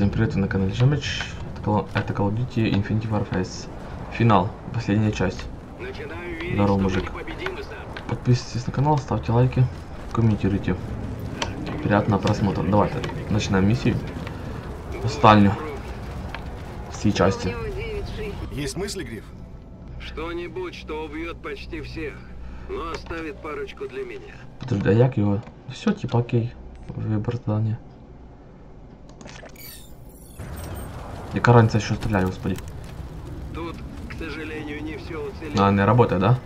Всем привет, вы на канале Жемич. Это Call- of Duty Infinity Warfare. Финал, последняя часть. Верить, Здорово, мужик. победим. Подписывайтесь на канал, ставьте лайки, комментируйте. Приятного просмотра. Давайте, начинаем миссию. Останню. Всей части. Есть мысли, Гриф? Что-нибудь, что убьет почти всех, но оставит парочку для меня. Подожди, а як його? Все, типа окей. Вибор здання. Яка разниця, що стріляє, господи? Тут, к сожалению, не все уцелело. А, не работает, да?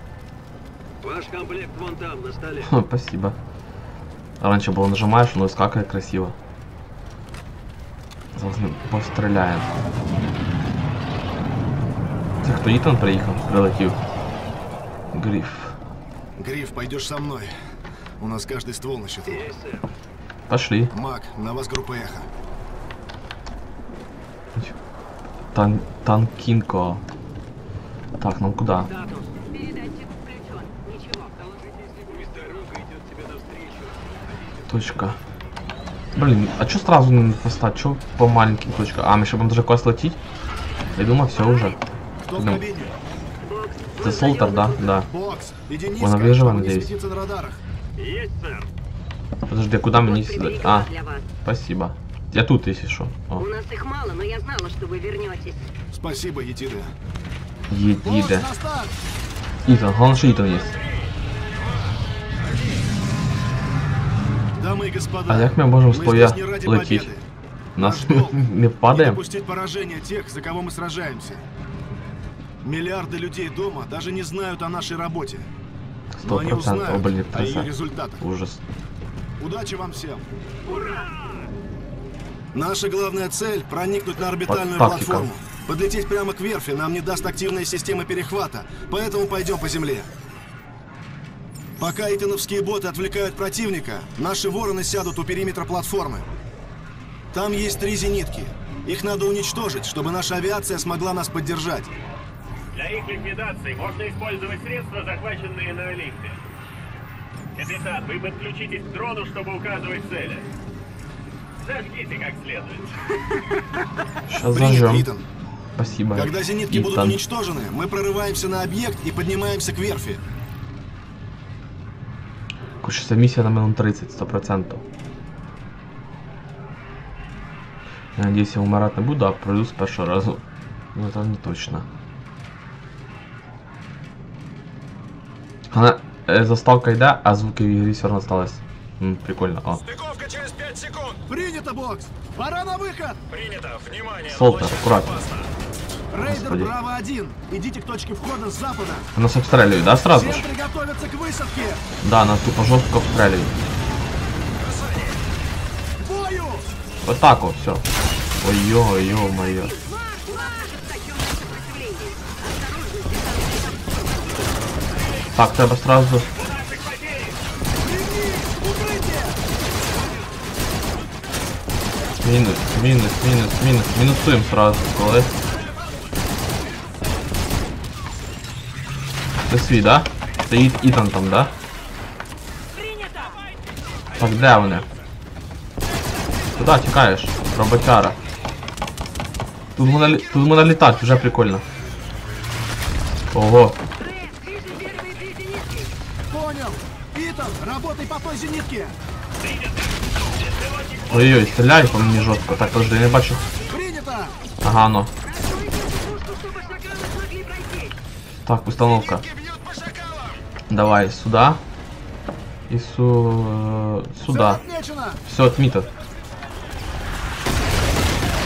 Ваш комплект вон там, на столе. Ха, Спасибо. Раньше было нажимаешь, но скакает красиво. Зараз ми постреляем. Це хто Ітан приїхав? Прилетів. Гриф. Гриф, пойдешь со мной. У нас каждый ствол на счету. Есть, сэр. Пошли. Мак, на вас группа Эхо. Тан Танкинко. Так, нам куда? Тебе навстречу. Точка. Блин, а чё сразу не поставить? Чё по маленьким точкам? А, мы еще будем даже квест лететь? Я думал, все уже. Ну. кабине? Это Солтер, да? Да. Он не надеюсь. светиться на радарах. Есть, сэр. Подожди, а куда мне сюда? А, спасибо. Я тут, если что. О, У нас их мало, но я знала, что вы вернетесь. Спасибо, на старт! Итан, главное, что Итан есть. Дамы и господа, А як ми можемо мы не ради лететь? победы. Нас не Не падаем? допустить поражения тех, за кого мы сражаемся. Миллиарды людей дома даже не знают о нашей работе. Сто процентов. Блин, о ее трасса. результатах. Ужас. Удачи вам всем! Наша главная цель – проникнуть на орбитальную тактика. платформу. Подлететь прямо к верфи нам не даст активная система перехвата, поэтому пойдем по земле. Пока итановские боты отвлекают противника, наши вороны сядут у периметра платформы. Там есть три зенитки. Их надо уничтожить, чтобы наша авиация смогла нас поддержать. Для их ликвидации можно использовать средства, захваченные на Олимпе. Капитан, вы подключитесь к дрону, чтобы указывать цели. Зажгите как следует. Сейчас Принято, зажжем. Итан. Спасибо. Когда зенитки будут Итан. уничтожены, мы прорываемся на объект и поднимаемся к верфи. Короче, ця місія на минут 30, 100%. Я надеюсь, я умирать не буду, а пройду с першого разу. Ну это не точно. Она е, заставка йде, а звуки в ігрі все одно осталось. М, прикольно. О. Стыковка через 5 секунд. Принято, бокс! Пора на выход! Принято. Внимание. Солтер, аккуратно. Рейдер Господи. Браво-1, идите к точке входа с запада. Нас обстреливают, да, сразу Все же? приготовятся к высадке. Да, нас тупо жестко. К бою! Вот так вот, все. Ой-ё, ё-моё. Ощущенное сопротивление. Осторожно, Так, треба сразу. Мінус, мінус, мінус, мінус. Мінусуємо сразу, коли. Це свій, да? Стоїть Ітан там, да? Так, де вони? Куди тікаєш? Роботяра. Тут можна, лі- тут можна літати, вже прикольно. Ого. Рейд, вижу первые две зенитки. Понял. Итан, работай по той зенитке. Ой-ой, стріляй по мені жорстко. Так, подожди, я не бачу. Принято. Ага, ну. Просуйте ловушку, чтобы шакалы смогли пройти. Так, установка. Давай, сюда. И су... э, Всё сюда. отмечено. Все отмито.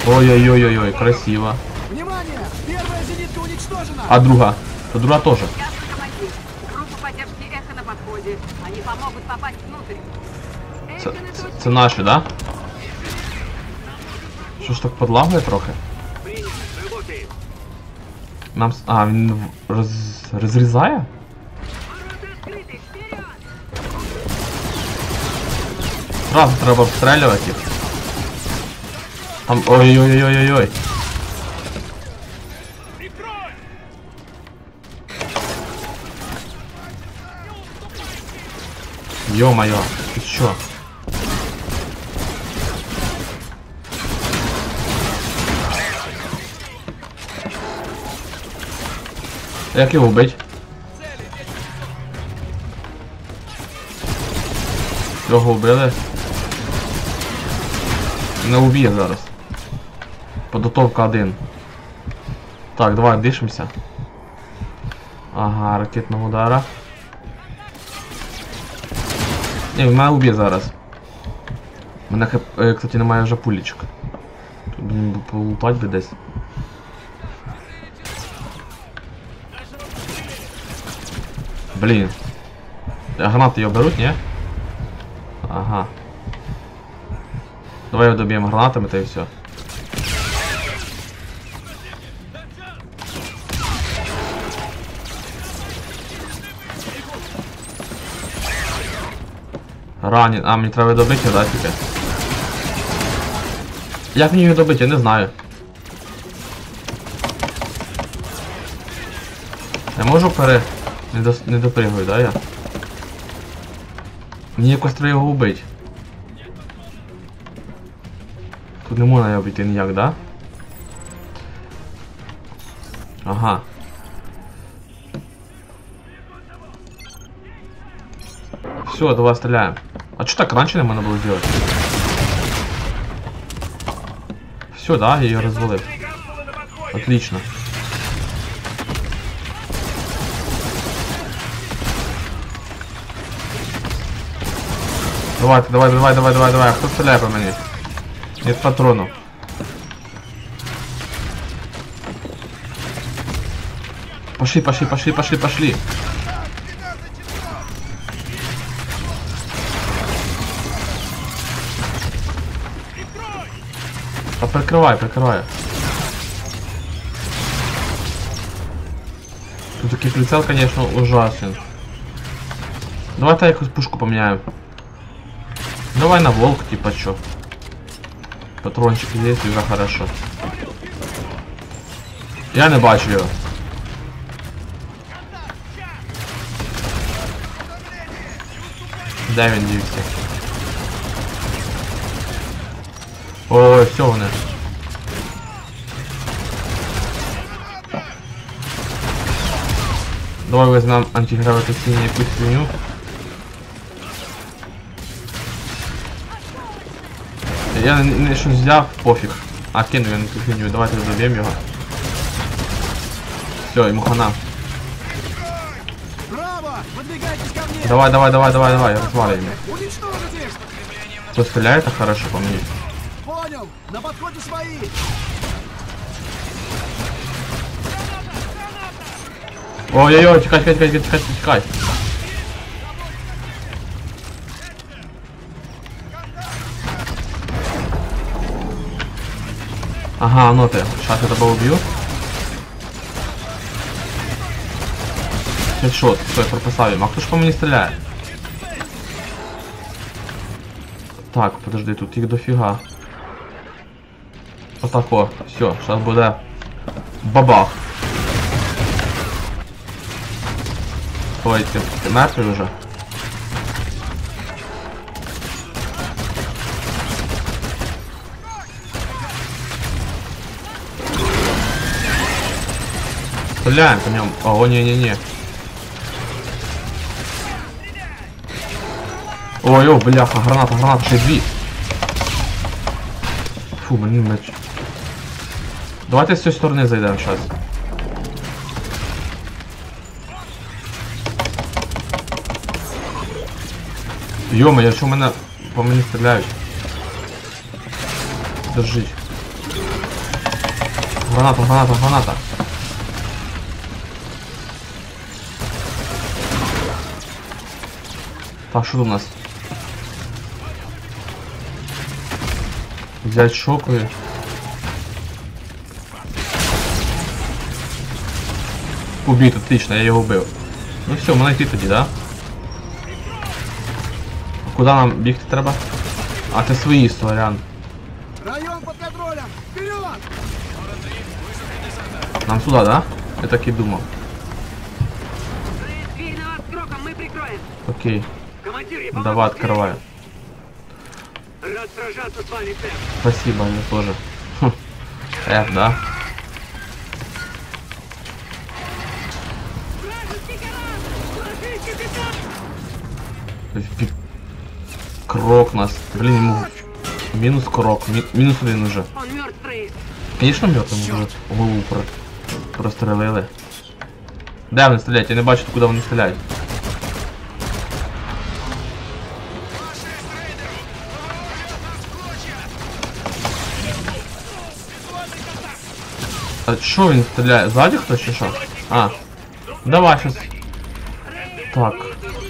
Ой-ой-ой-ой-ой, красиво. Внимание! Первая зенитка уничтожена. А друга? А друга тоже. Я руководитель. Группа поддержки эхо на подходе. Они помогут попасть внутрь. Це, Эхо на це, точке. це наші, да? Що ж так подлагує трохи? Принято. Работаем. Нам... с- А, він в- роз... розрізає? Ворота открыты. Вперед! Сразу треба обстрілювати їх. Там... Ой-ой-ой-ой-ой. Ё-моё, ты чё? Як його вбить? Його вбили. Не уб'є зараз. Подготовка 1. Так, давай дишимося. Ага, ракетного удара. Ні, він мене уб'є зараз. У Мене, е, кстати, немає вже пулічок. Тут полутать би десь. Блін. А Гранати його беруть, ні? Ага. Давай його доб'ємо гранатами та і все. Ранен. А, мені треба добити, да, тільки? Як мені його добити, я не знаю. Я можу пере... Не, дос... не допригую, да, я? Мені якось треба його вбити. Тут не можна його обійти ніяк, да? Ага. Все, давай стреляем. А что так раньше нам надо было делать? Все, да, я ее развалил. Отлично. Давай, давай, давай, давай, давай, давай. Кто стреляет по мне? Нет патронов. Пошли, пошли, пошли, пошли, пошли. А прикрывай, прикрывай. Тут такий прицел, конечно, ужасен. Давай-то якусь пушку поменяем. Давай на волк, типа чё. Патрончик есть, уже хорошо. Я не бачу його. Де він дівся? Ой, все вони. Давай візьмемо антигравітаційну якусь свиню. Я не, не щось взяв, пофіг. А, кину я на ту фігню, давайте доб'ємо його. Все, йому хана. Браво! Выдвигайтесь ко мне! Давай, давай, давай, давай, давай, разваливаем. Уничтожить их! Кто стреляет, это хорошо по мне. Понял! На подходе свои! Ой-ой-ой, тикай, тикай, тикай, тикай, тикай. Ага, ну ты. Сейчас я тебя убью. Хедшот, все, я прописал им. А кто ж по мне стреляет? Так, подожди, тут их дофига. Отако, все, сейчас буде бабах. Ой, ты, ты мертвый уже? Стреляем по нем. О, не-не-не. Ой, о, бляха, граната, граната, ще дві. Фу, блін, меч. Давайте з цієї сторони зайдемо зараз. Йома, я що мене по мені стріляють? Держіть. Граната, граната, граната. Так, що тут у нас? Взять шокові. Убит, отлично, я його вбив. Ну все, мене йти тоді, да? А Куди нам бігти треба? А це свої сорян. Район под контролем! Вперед! Нам сюди, да? Я так і думав. Дверь на вас кроком, мы прикроем. Окей. Ну, давай, открывай. Спасибо, они тоже. Э, да. Крок нас. Блин, ему... Минус крок. Ми... Минус блин уже. Он мертвый. Конечно мертв, уже. Лу, про... Просто релейлы. Да, вони стріляють, я не бачу, куди вони стреляет. А що він стріляє? Ззаді хтось чи що? А. Давай щас. Так.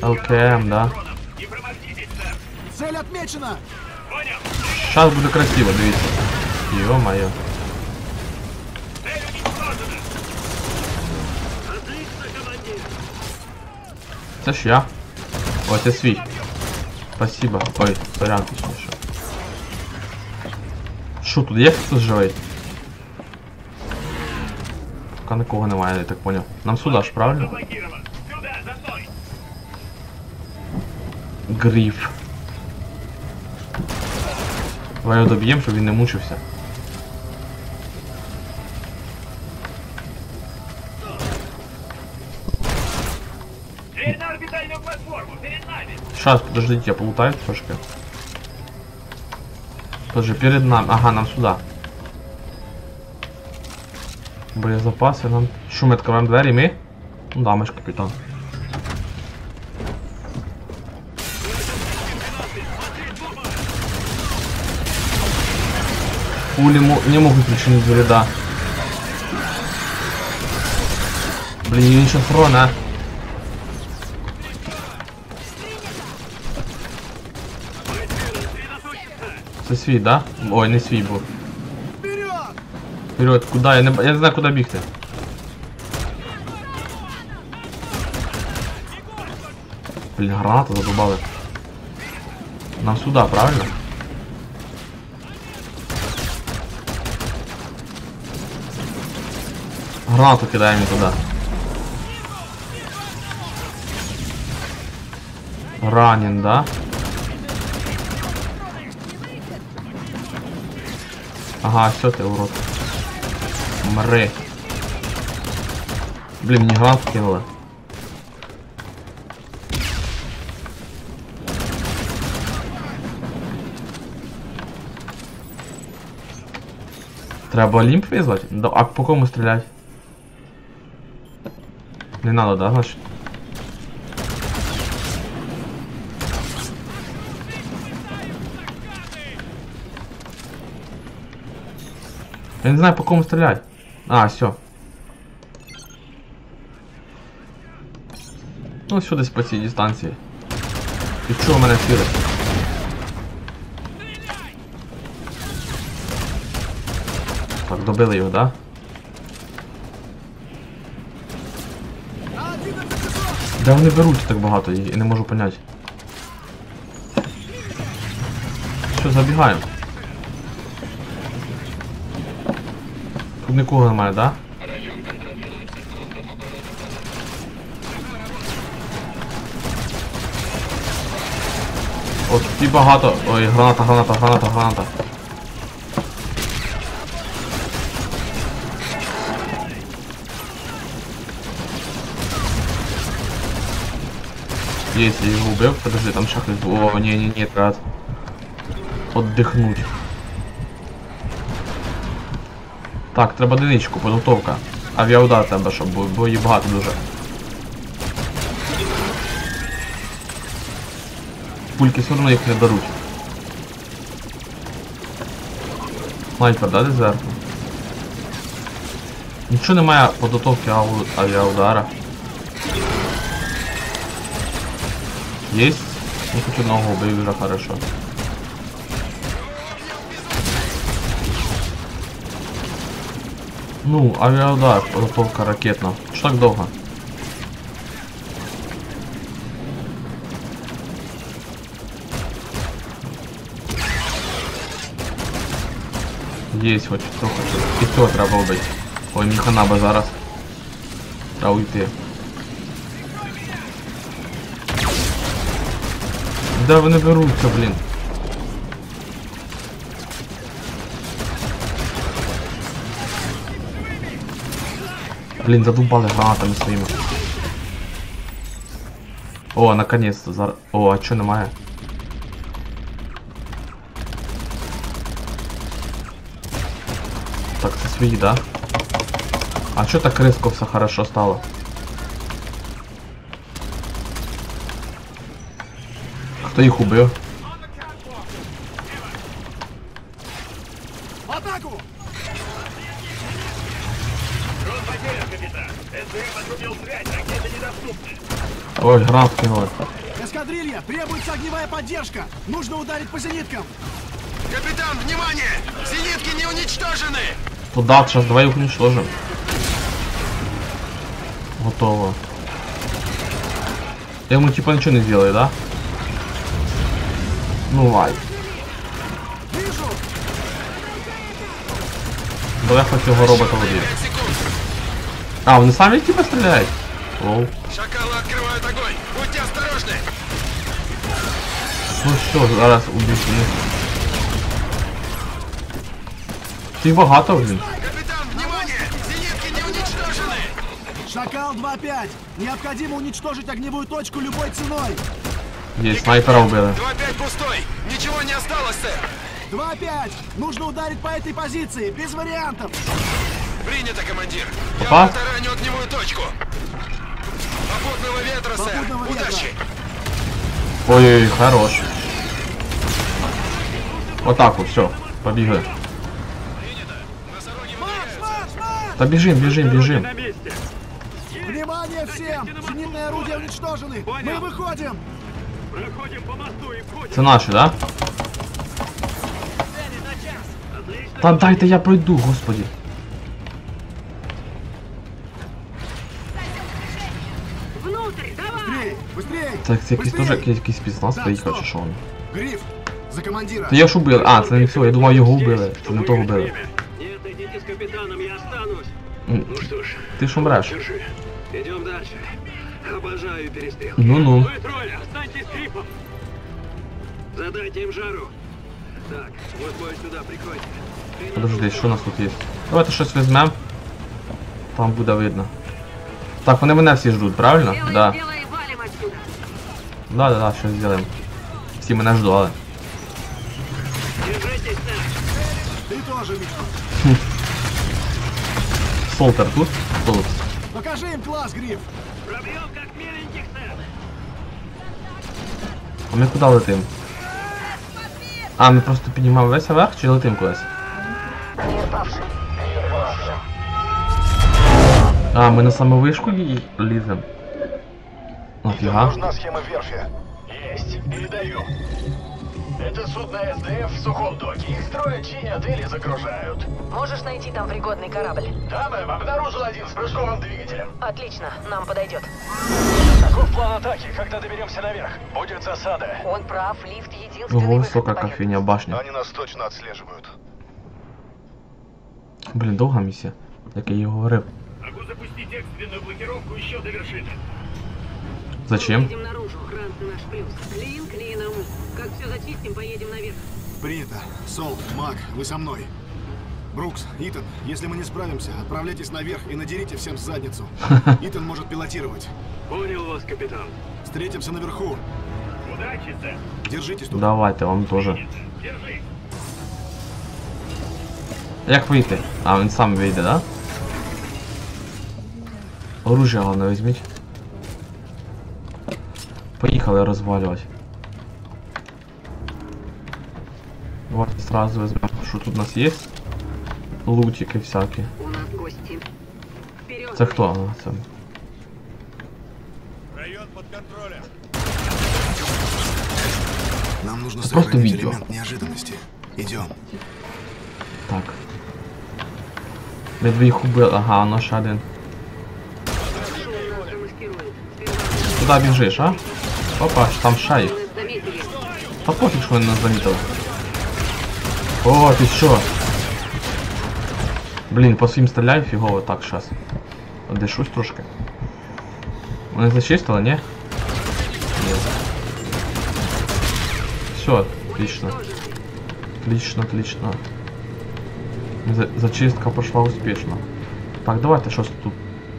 ЛКМ, да. Не промахнитесь, сэр. Цель отмечена! Понял? Сейчас буде красиво, дивіться. Йо-моє. Цель уничтожена. Отлично, командир. Це ж я. О, це свій. Спасибо. Ой, сорян, точніше. Що тут є хтось живий? Поки нікого немає, я так поняв. Нам сюди ж, правильно? Заблокирован. Сюда, за мной. Гриф. Давай його доб'ємо, щоб він не мучився. Дверь на орбитальную платформу. Перед нами. Сейчас, подождите, я полутаю трошки. Подожди, перед нами. Ага, нам сюда. Боєзапаси нам. Що ми відкриваємо двері, ми? Ну да, ми ж капітан. Пули мо- не могут причинить вреда. Блин, він ще фрон, а. Це свій, да? Ой, не свій був. Вперед! Вперед, куди? Я не, б- я не знаю, куди бігти. Блін, гранату задобали. Нам сюди, правильно? Гранату кидаємо туди. Ранен, да? Ага, все ты урод. Мри. Блин, мне гранат кинула. Треба Олімп визвати? Да, а по кому стрілять? Не надо, да, значить? Я не знаю, по кому стрелять. А, все. Ну, сюди по цій дистанції. І чого мене цілить? Так, добили його, да? Де вони беруть так багато, я не можу поняти. Що, забігаємо? нікого немає, да? От і багато. Ой, граната, граната, граната, граната. Есть, я его убил, подожди, там шахты. О, не-не-не, брат. Отдихнуть. Так, треба одиничку, підготовка. Авіаудар треба, щоб бо, бо їх багато дуже. Пульки все одно їх не беруть. Снайпер, да, десь зверху? Нічого немає підготовки ау- авіаудара. Есть? Ну хоть одного убей уже хорошо. Ну, авиаудар, подготовка ракетна. Що так довго? Есть хоч трохи. І цього треба вбити. Ой, мені хана би зараз. Треба уйти. Де вони беруться, блін? Блін, задубали гранатами своїми. О, наконец-то. Зар... О, а чо немає? Так, це свої, да? А чо так різко все хорошо стало? Хто їх убив? Ой, гранат кинули. Эскадрилья! Требуется огневая поддержка! Нужно ударить по зениткам! Капитан, внимание! Зенитки не уничтожены! Туда, сейчас давай их уничтожим. Готово. Я ему типа ничего не сделаю, да? Ну лай. Вижу! Давай хоть його робота водить. 5 секунд! А, вони самі типа стріляють? Лол. Шакалы открывают огонь! Будьте осторожны! Ну що, зараз убійці. Їх багато, блін. Капитан, внимание! Зенитки не уничтожены! Шакал 2-5! Необходимо уничтожить огневую точку любой ценой! Є, снайпера вбили. 2-5 пустой! Ничего не осталось, сэр! 2-5! Нужно ударить по этой позиции, без вариантов! Принято, командир! Я Опа. протараню огневую точку! Попутного ветра, сэр! Попутного ветра. Удачи! Ой-ой, хорош. Отак, от, все, побігли. Марш, марш, марш! Та біжим, біжим, біжим. На месте. Внимание всем! Зенитные орудия уничтожены! Мы выходим! Проходим по мосту и входим. Це наші, да? Та дайте я пройду, господи. Це це якийсь теж Быстрей! якийсь спецназ приїхав чи що він? Гриф! За командира! Та я ж убили. А, це не все, я думав його вбили. Це не того вбили. Нет, идите с капитаном, я останусь. М, Ну что ж, Ти ж умреш. держи. Идем дальше. Обожаю перестрелки. Ну-ну. Вы трое, останьтесь с Крипом. Задайте им жару. Так, вот бой сюда прикройте. Подожди, що у нас тут є? Давайте щось візьмемо. Там буде видно. Так, вони мене всі ждуть, правильно? Делай, Да. делай, валим отсюда! Да, да, да, щось зробимо. Всі мене ждали. Держитесь, сэр. Ты тоже, Миша! Солтер тут? Хто тут? Покажи им класс, Гриф! Пробьем как миленьких, сэр. А ми куди летим? А, ми просто піднімаємо весь вверх чи летим кудись? А, ми на саму вишку ї- лізем. Нафіга. Нужна схема верфи. Есть. Передаю. Это судно СДФ в сухом доке. Их строят, чинят или загружают. Можешь найти там пригодный корабль? Да, мэм, обнаружил один с прыжковым двигателем. Отлично, нам подойдет. Каков план атаки, когда доберемся наверх? Будет засада. Он прав, лифт единственный Ого, выход висока на кофейня башня. Они нас точно отслеживают. Блін, довга місія. Як я і говорив. Могу запустить экстренную блокировку еще до вершины. Зачем? Едем наружу, красный наш плюс. Клин клином. Как все зачистим, поедем наверх. Принято. Сол, Мак, вы со мной. Брукс, Итан, если мы не справимся, отправляйтесь наверх и надерите всем задницу. Итан может пилотировать. Понял вас, капитан. Встретимся наверху. Удачи, сэр. Держитесь тут. Давайте, вам теж. Держись. Як вийти? А, він сам вийде, да? Оружие головне візьміть. Поїхали розвалювати. Давайте сразу візьмемо, що тут у нас є. Лутики всякі. У нас гости. Це хто? А, це... Район под контролем. Нам нужно Это просто видео. неожиданности. Идем. Так. Ми двоїх убили. Ага, ще один. Куди біжиш, а? Опа, ж там ще їх. нас заметили. Та пофіг, що вони нас замітили. О, ти що? Блін, по своїм стріляю фігово так щас. Дишусь трошки. Вони зачистили, ні? Ні. Все, отлично. Отлично, отлично. За- Зачистка пошла успішно. Так, давайте щось тут.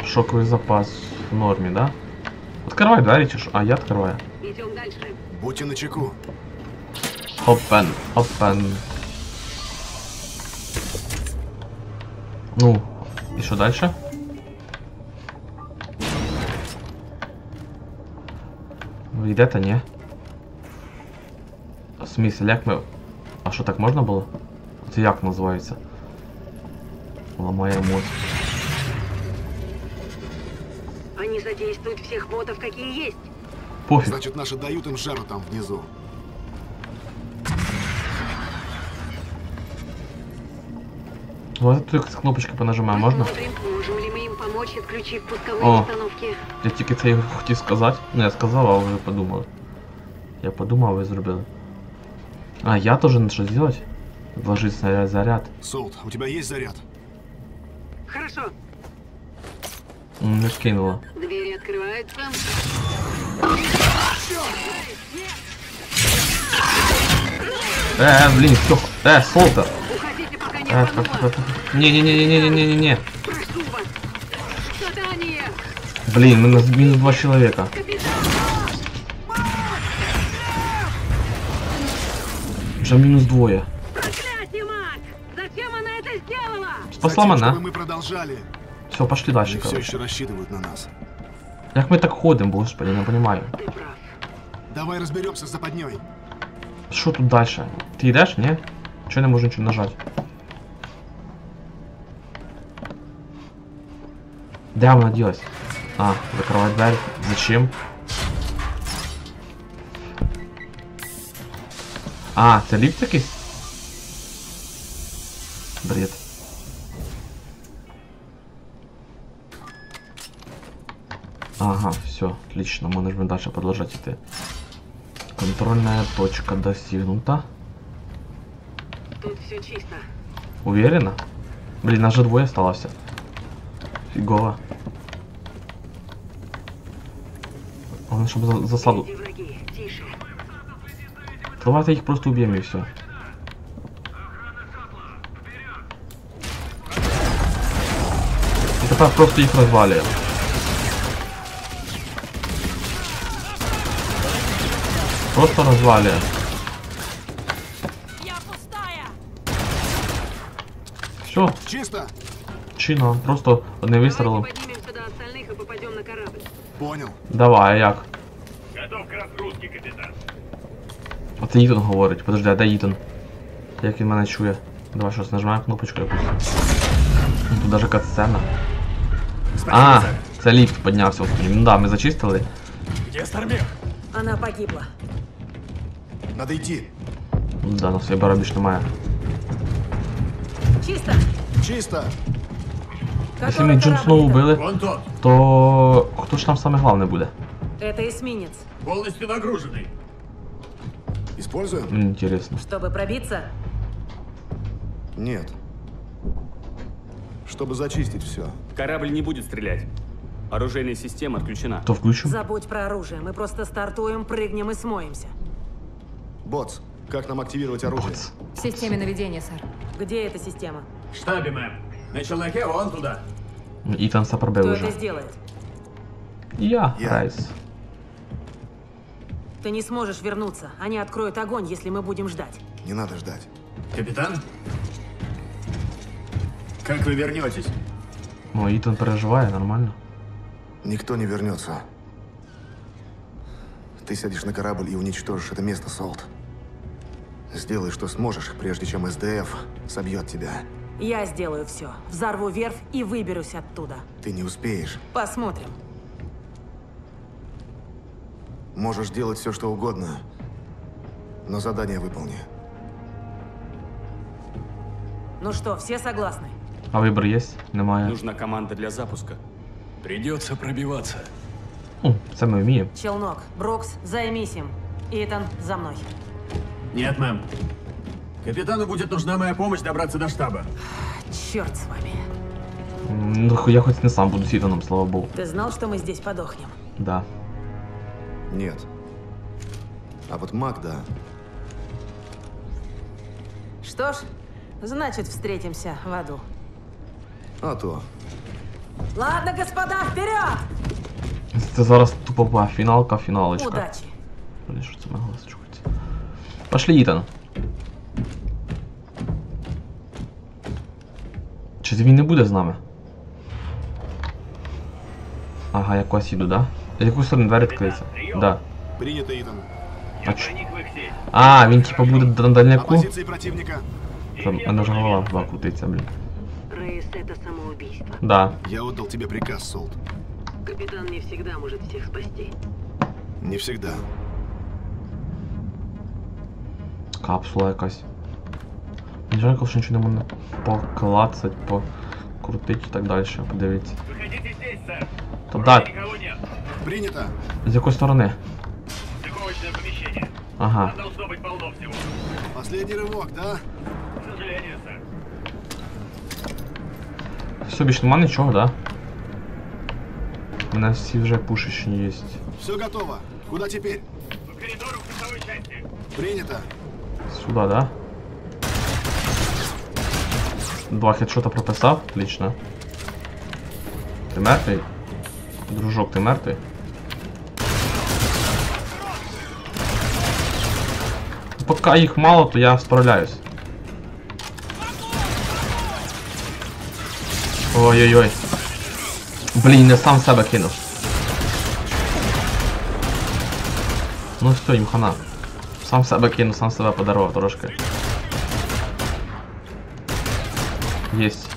Шоковий запас в нормі, да? Открывай двері чи що? А, я открываю. Идем дальше. Будьте начеку. Опен, опен. Ну, і що дальше? Ви йдете, ні? В смысле, як ми... А що так можна було? Це як називається? Ламає мозг. Они задействуют всех ботов, какие есть. Пофіг. Значит, наши дают им жару там внизу. Вот тут якось кнопочки понажимаю, можна? Посмотрим, можем ли мы им помочь, отключив пусковые О. установки. Я тільки це і хотів сказати. Ну я сказав, а ви подумали. Я подумав, ви зробили. А, я тоже надо что сделать? Вложить снаряд заряд. Солт, у тебя есть заряд? Хорошо, М, не скинуло. двери открываются. Э, блин, все. Э, солта. Уходите, пока не Э. Не-не-не-не-не-не-не-не. Прошу вас. Задание. Блин, мы нас минус два человека. Уже минус двое. Проклятие, мать! Зачем она это сделала? Спасла чтобы мы продолжали. Все, пошли дальше, Они все короче. еще рассчитывают на нас. Як ми так ходимо, господи, не понимаю. Ты прав. Давай разберемся с западней. Що тут дальше? Ти йдеш, ні? Чого не можу нічого нажати? Де вона ділась? А, закривай двері. Зачем? А, це ліфт якийсь? Бред. Ага, все, отлично, мы можем дальше продолжать идти. Контрольная точка достигнута. Тут все чисто. Уверена? Блин, нас же двое осталось. Фигово. Главное, чтобы за- засаду... Давайте их просто убьем и все. И тепер просто їх розвалює. Просто розвалює. Я пустая. Все, Чисто? чинно. Просто одним вистрілом. Давайте поднимемся до остальных и попадем на корабль. Понял. Давай, а як? Готов к разгрузке, капитан. Оце Ітан говорить. Подожди, а де Ітан? Як він мене чує? Давай щось нажимаємо кнопочку якусь. Ну, Тут даже катсцена. А, це ліфт піднявся в спині. Ну да, ми зачистили. Где Стармех? Она погибла. Надо идти. Ну да, на своїй барабіж немає. Чисто. Чисто. Якщо ми Джон Сноу вбили, Вон тот, то хто ж там саме головне буде? Это эсминец. полностью нагруженный. Используем? Мені інтересно. Чтобы пробиться, Нет. Чтобы зачистить все. Корабль не будет стрелять. Оружейная система отключена. То включимо? забудь про оружие. Мы просто стартуем, прыгнем и смоемся. Боц, как нам активировать оружие? Боц. В системе наведения, сэр. Где эта система? В штабе, мэм. На челноке вон туда. Ітан все пробив Кто уже. это сделает? Я, Я. Райс. Ты не сможешь вернуться. Они откроют огонь, если мы будем ждать. Не надо ждать. Капитан? Как вы вернетесь? Ну, Ітан переживає, нормально. Никто не вернется. Ты сядешь на корабль и уничтожишь это место, Солт. Сделай, что сможешь, прежде чем СДФ собьет тебя. Я сделаю все. Взорву верфь и выберусь оттуда. Ты не успеешь. Посмотрим. Можешь делать все, что угодно, но задание выполни. Ну что, все согласны? А вибір є? Немає. Нужна команда для запуска. Придется пробиваться. Ну, це ми вміємо. Челнок, Брукс, займись им. Итан, за мной. Нет, мэм. Капитану будет нужна моя помощь добраться до штаба. Черт с вами. М, Ну, я хоч не сам буду з Ітаном, слава Богу. Ты знал, что мы здесь подохнем? Да. Нет. А вот Мак, да. Что ж, значит, встретимся в аду. А то. Ладно, господа, вперед! Це зараз тупо ба, фіналка, фіналочка. Удачи. Блін, що це моя голос чується? Пошли, Ітан. Чи він не буде з нами? Ага, я кудись їду, да? З якої сторони двері відкриються? Да. Принято, Итан. А, Я ч... проник в их сеть. а, він типа буде на дальняку? Позиции противника. Там в мене ж голова два крутиться, блін. Рейс — это самоубийство. Да. Я отдал тебе приказ, Солт. Капитан не всегда может всех спасти. Не всегда. Капсула якась. Не жалко, що нічого не можна поклацать, покрутить і так далі. Подивіться. Выходите здесь, сэр. Та Вроде да, Никого нет. Принято. з якої сторони? Стыковочное помещение. Ага. Там должно быть полно всего. Последний рывок, да? К сожалению, сэр. Все, більше нема нічого, да? У мене всі вже пушечні є. Все готово. Куда теперь? По коридору к курсовой части. Принято. Сюда, да? Два хедшота прописав, отлично. Ти мертвий? Дружок, ти мертвий? Поки їх мало, то я справляюсь. Ой-ой-ой. Блін, я сам себе кинув. Ну все, їм хана. Сам себе кинув, сам себе подарував трошки. Єсть.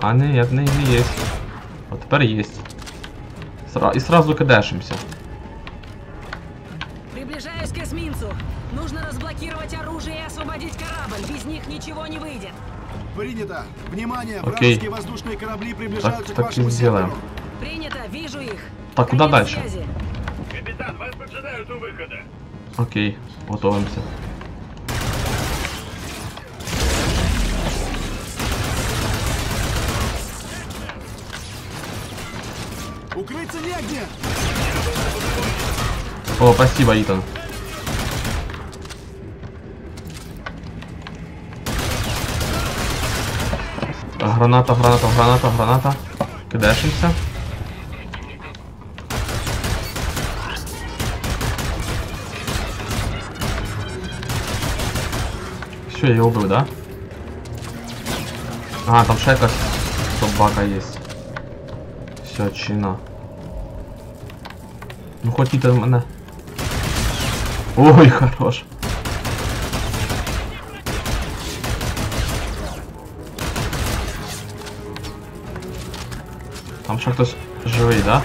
А ні, не, не, не єсть. От тепер єсть. Сра... І сразу кидешимся. Приближаюсь к эсминцу. Нужно разблокировать оружие и освободить корабль. Без них ничего не выйдет. Принято. Внимание, Окей. вражеские воздушные корабли приближаются так к и вашему сделаем. сектору. Принято, вижу их. Так, куда Конец дальше? связи. Окей, готовимося. Укрыться негде. О, спасибо, Итан. Граната, граната, граната, граната. Кидешимся. Все, я його убив, да? А, там якась собака є. Все, чина. Ну хотіте мене. Ой, хорош. Там хтось живий, да?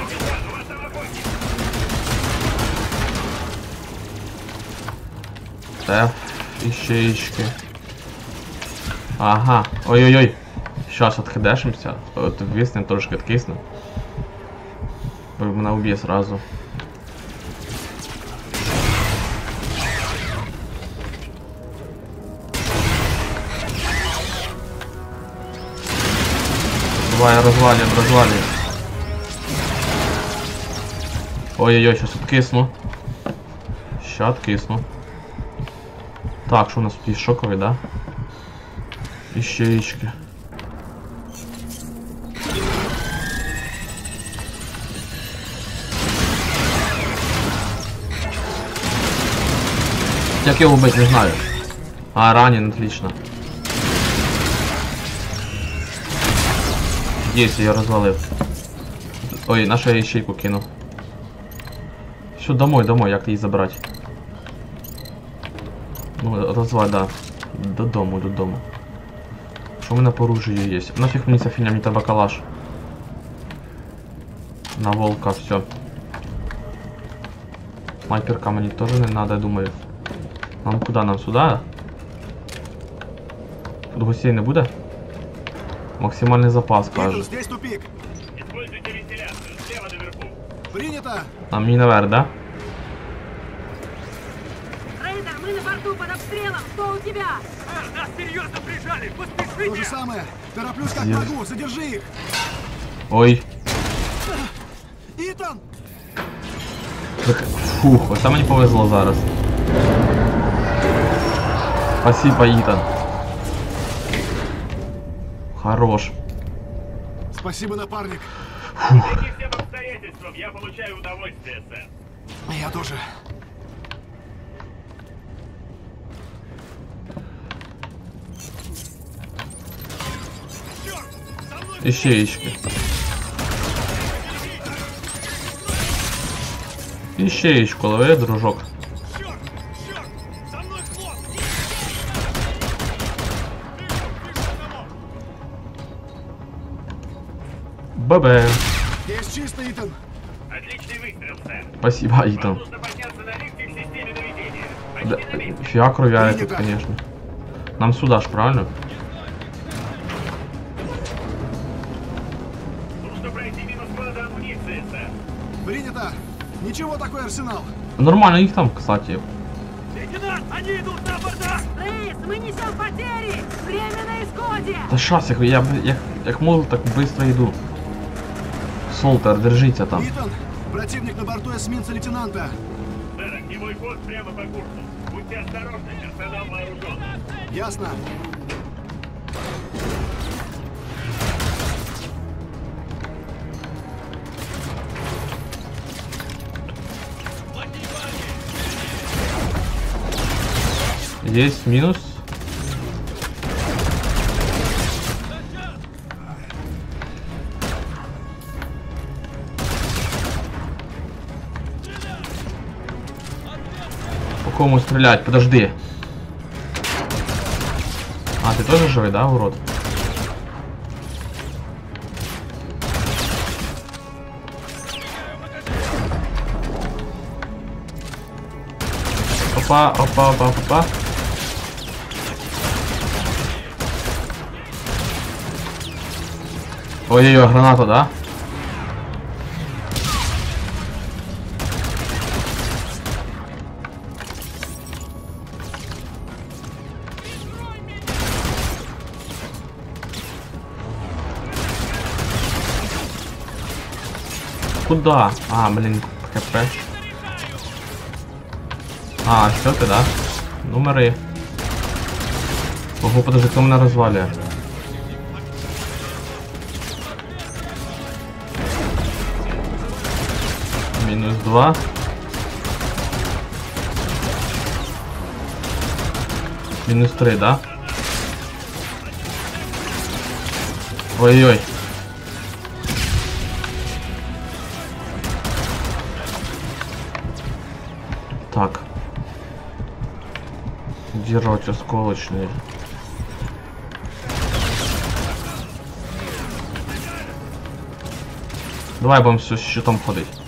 Те, іщеїчки. Ага, ой-ой-ой. Щас откидешимся. От виснем трошки откиснем. Бо мене уб'є сразу. Давай, розвалюємо, розвалюємо. Ой-ой-ой, сейчас откисну. Ща откисну. Так, що у нас тут є шоковий, да? Іщеїчки. Як його вбити, не знаю. А, ранен, отлично. Есть, я розвалив. Ой, нашу я ячейку кинув. Все, домой, домой, як її забрати? Ну, розваль, да. Додому, додому. Що в мене по оружию є? Нафіг мені ця фігня, мені треба калаш. На волка, все. Снайперка мені теж не надо, я думаю. Нам куди? Нам сюди? Тут гостей не буде? Максимальний запас, Итан, каже. здесь тупик. Используйте вентиляцию. Слева наверху. Принято. А мені наверх, да? Обстрелом! Что у тебя? Нас серьезно прижали. То же самое. Тороплюсь как могу. Задержи их. Ой. Итан! Фух, оце мені повезло зараз. Спасибо, Ітан. Хорош. Спасибо, напарник. Всем обстоятельствам. предпринимательством я получаю удовольствие, сэр. Я тоже. Ищеечки. Ищеечку лови, дружок. ББ. Есть чисто, Итан. Отличный выстрел, сэр. Спасибо, Итан. Да, тут, Принято. конечно. Нам сюда ж, правильно? Арсенал. Нормально у них там, кстати. Лейтенант, они идут на борта! Рейс, мы несем потери! Время на исходе! Та щас, як, я, як, як можу, так быстро йду. Солтер, держіться там. Итан, противник на борту эсминца лейтенанта. Сэр, огневой ход прямо по курсу. Будьте осторожны, персонал вооружен. Ясно. Есть минус. По кому стрелять? Подожди. А, ты тоже живой, да, урод? Опа, опа, опа, опа. Ой-ой-ой, граната, да? Куда? А, блин, КП. А, все ти, да? Номери. Ого, подожди, хто мене розвалює? 2. Мінус 3, да? Ой-ой. Так. Дерать осколочные. Давай будем все с щитом ходить.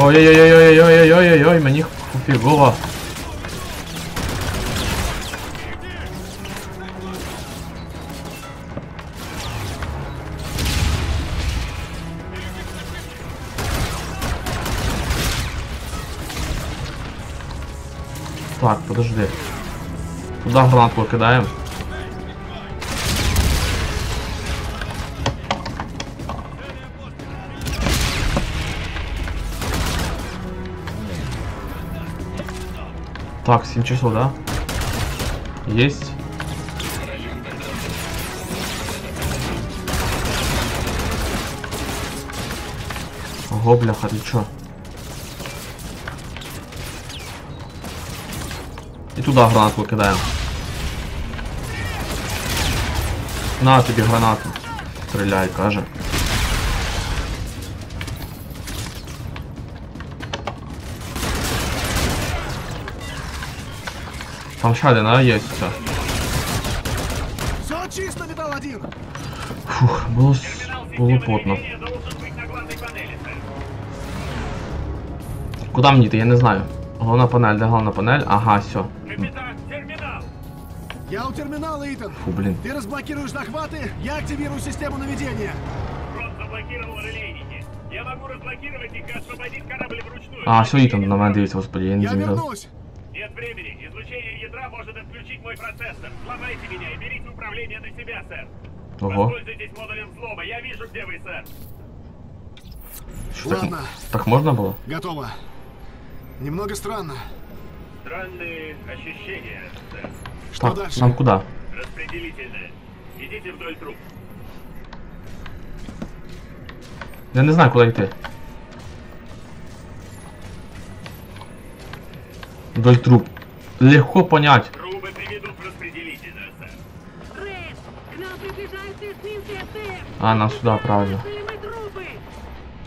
Ой-ой-ой-ой-ой-ой-ой-ой, мені фігово. Так, подожди. Туда гранатку кидаем. Так, 7 часов, да? Есть. Ого, бляха, ты чё? І туди гранатку кидаємо. На тобі гранату. Стріляй, каже. Там ще один, а, є все. Все чисто, Металл один. Фух, було, с- було Система потно. наведения должен быть на главной панели, сэр. Куди мені йти, я не знаю. Головна панель, де головна панель? Ага, все. Капитан, терминал! Я у терминала, Итан. Фу, блін. Ты разблокируешь захваты, я активирую систему наведения. Фронт заблокировал релейники. Я могу разблокировать их и освободить корабль вручную. А, все, Ітан на мене дивиться, господи, я не Я замітив. вернусь. мой процессор. Сломайте меня и берите управление на себя, сэр. Ого. Воспользуйтесь модулем взлома. Я вижу, где вы, сэр. Так, Ладно. так можна було? Готово. Немного странно. Странные ощущения, сэр. Что Так, дальше? нам куда? Распределительные. Идите вдоль труб. Я не знаю, куда йти. Вдоль труб. Легко понять. А, нам сюда, правильно.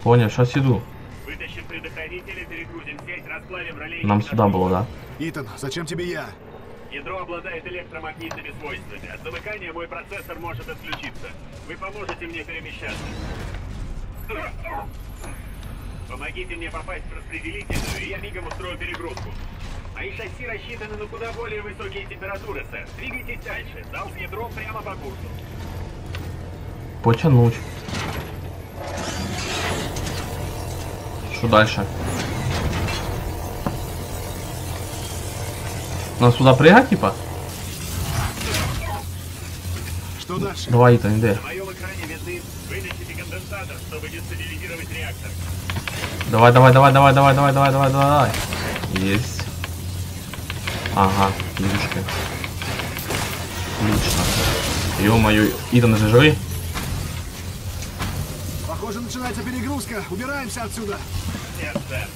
Понял, сейчас иду. Вытащим предохранители, перегрузим сеть, расплавим релейки. Нам сюда было, да? Итан, зачем тебе я? Ядро обладает электромагнитными свойствами. От замыкания мой процессор может отключиться. Вы поможете мне перемещаться. Помогите мне попасть в распределительную, и я мигом устрою перегрузку. Мои шасси рассчитаны на куда более высокие температуры, сэр. Двигайтесь дальше. Зал с ядром прямо по курсу. Потянуть. Что дальше? Нам сюда прыгать, типа? Что дальше? Давай, иди. На моем экране видны вытащите конденсатор, чтобы дестабилизировать реактор. Давай, давай, давай, давай, давай, давай, давай, давай, давай. Есть. Ага, ключки. Отлично. Ё-моё, Итан же живой? Похоже, начинается перегрузка. Убираемся отсюда. Нет, сэр.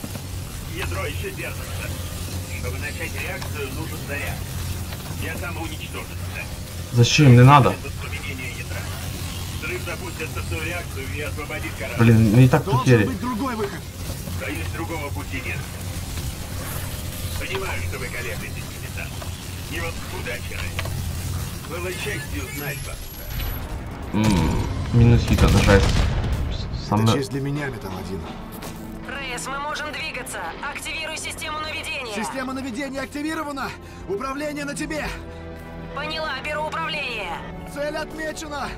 Ядро еще держится. Чтобы начать реакцию, нужен заряд. Я самоуничтожен, сэр. Зачем? Не надо. Взрыв запустит цепную реакцию и освободит корабль. Блин, ну и так Должен потери. быть другой выход. Боюсь, другого пути нет. Понимаю, что вы колеблетесь. И вот удачи ради. Было честью знать вас. Минус Итан, жесть. С- Со Это мной... честь для меня, Металл-1. Рейс, мы можем двигаться. Активируй систему наведения. Система наведения активирована. Управление на тебе. Поняла, беру управление. Цель отмечена.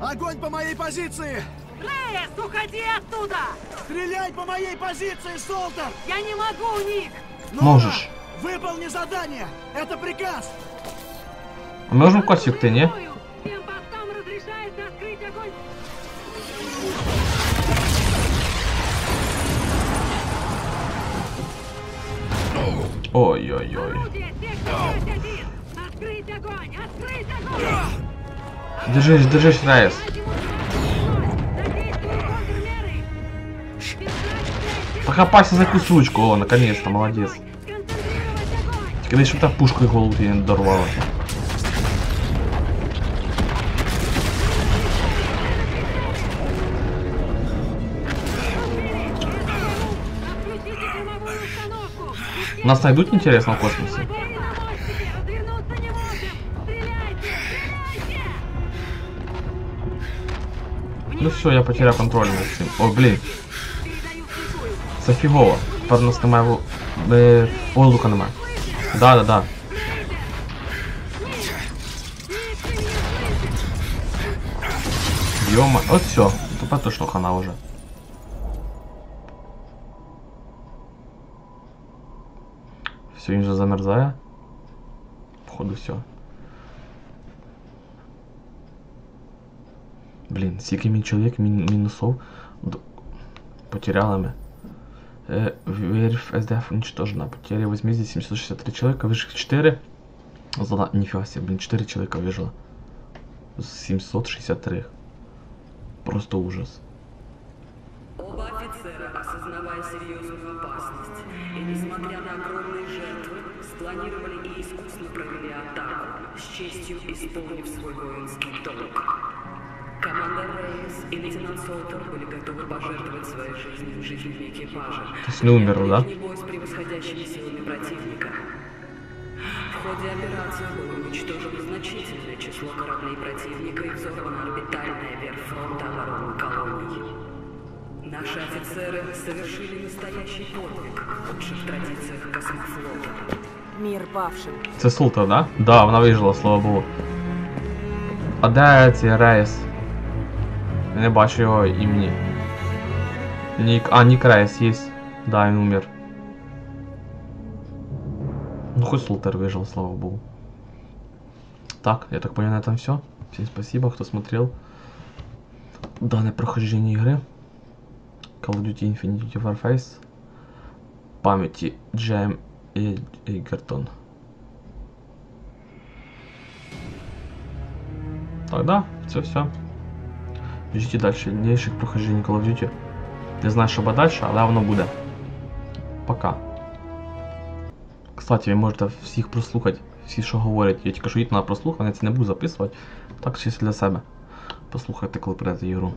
Огонь по моей позиции. Рейс, уходи оттуда. Стреляй по моей позиции, Солтер. Я не могу, Ник. Нора, Можешь. Выполни задание! Это приказ! Нужен котик ты, не? Ой-ой-ой. Держись, держись, Райс. Так опасен за кусочку, о, наконец-то, молодец. Кидай сюда пушкой голову тебе не дорвало. Нас найдут, интересно, в космосе? Ну все, я потерял контроль над этим. О, блин. Софигово. Под нас немає... Воздуха немає. Да, да, да. Ёма, вот все, тупо то, что хана уже. Все, ниже замерзая. Походу все. Блин, с якими человек мин минусов потеряла меня. Верфь СДФ уничтожена. Потеря возмездия 763 человека, выживших 4. Зада... Нифига себе, блин, 4 человека выжило. С 763. Просто ужас. Оба офицера, осознавая серьезную опасность и несмотря на огромные жертвы, спланировали и искусно провели атаку, с честью исполнив свой воинский долг. Команда Рейс и лейтенант Солтер были готовы пожертвовать своей жизнью жизнями экипажа. То есть не умерли, да? Бой с превосходящими силами противника. В ходе операции было уничтожено значительное число кораблей противника и взорвана орбитальная верфь фронта обороны колоний. Наши офицеры совершили настоящий подвиг в лучших традициях космофлота. Мир павшим. Це Султа, да? Да, вона вижила, слава Богу. Цей Рейс? Я не бачу його імені. Нік. А, Нік Рейс є. Да, він умер. Ну хоть Султер выжил, слава богу. Так, я так понял, на этом все. Всем спасибо, кто смотрел данное прохождение игры. Call of Duty Infinity Warface. Памяти GM Ей- Ейгертон. Так, да, Далі дальнейших прохождений Call of Duty. Не знаю, що буде далі, але воно буде. Пока. Кстати, ви можете всіх прослухати, всі, що говорять. Я тільки що їх на прослухання, це не буду записувати. Так, чисто для себе. Послухайте, коли прийдете ігру.